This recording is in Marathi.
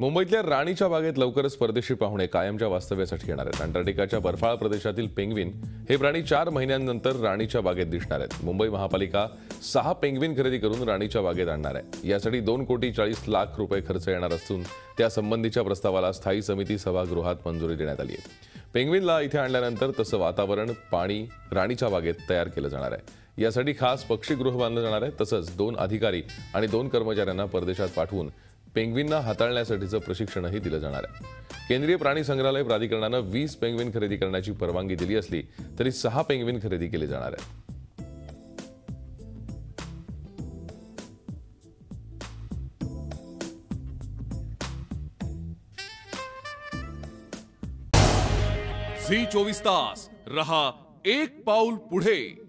मुंबईतल्या राणीच्या बागेत लवकरच परदेशी पाहुणे कायमच्या वास्तव्यासाठी येणार आहेत. अंटार्क्टिकाच्या बर्फाळ प्रदेशातील पेंग्विन हे प्राणी चार महिन्यांनंतर राणीच्या बागेत दिसणार आहेत. मुंबई महापालिका सहा पेंग्विन खरेदी करून राणीच्या बागेत आणणार आहे. यासाठी दोन कोटी चाळीस लाख रुपये खर्च येणार असून त्यासंबंधीच्या प्रस्तावाला स्थायी समिती सभागृहात मंजुरी देण्यात आली आहे. पेंग्विनला इथे आणल्यानंतर तसं वातावरण पाणी राणीच्या बागेत तयार केलं जाणार आहे. यासाठी खास पक्षीगृह बांधलं जाणार आहे. तसंच दोन अधिकारी आणि दोन कर्मचाऱ्यांना परदेशात पाठवून पेंग्विनना हाताळण्यासाठीचं प्रशिक्षणही दिलं जाणार आहे. केंद्रीय प्राणी संग्रहालय प्राधिकरणानं वीस पेंग्विन खरेदी करण्याची परवानगी दिली असली तरी सहा पेंग्विन खरेदी केले जाणार आहेत. झी चोवीस तास. रहा एक पाऊल पुढे.